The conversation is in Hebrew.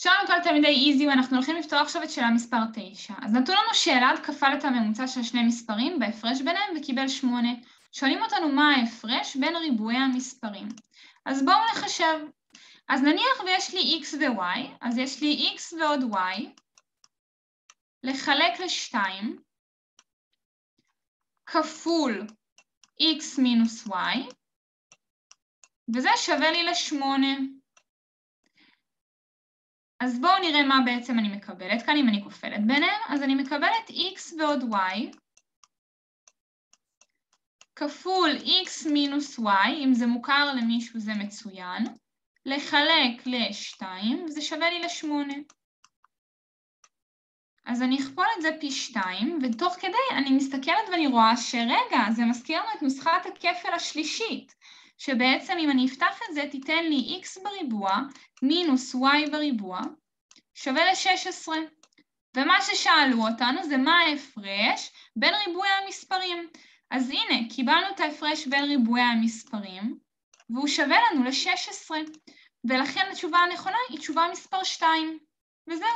שלום כל תלמידי איזי, ואנחנו הולכים לפתור עכשיו את שאלה מספר 9. אז נתנו לנו שאלת כפל את הממוצע של שני מספרים בהפרש ביניהם וקיבל 8. שואלים אותנו מה ההפרש בין ריבועי המספרים. אז בואו נחשב. אז נניח ויש לי x ו-y, אז יש לי x ועוד y, לחלק ל-2, כפול x מינוס y, וזה שווה לי ל-8. אז בואו נראה מה בעצם אני מקבלת כאן, אם אני כופלת ביניהם. אז אני מקבלת x ועוד y כפול x מינוס y, אם זה מוכר למישהו זה מצוין, לחלק ל-2, וזה שווה לי ל-8. אז אני אכפול את זה פי 2, ותוך כדי אני מסתכלת ואני רואה שרגע, זה מזכיר לנו את נוסחת הכפל השלישית. שבעצם אם אני אפתח את זה תיתן לי x בריבוע מינוס y בריבוע שווה ל-16. ומה ששאלו אותנו זה מה ההפרש בין ריבועי המספרים. אז הנה, קיבלנו את ההפרש בין ריבועי המספרים, והוא שווה לנו ל-16. ולכן התשובה הנכונה היא תשובה מספר 2. וזהו.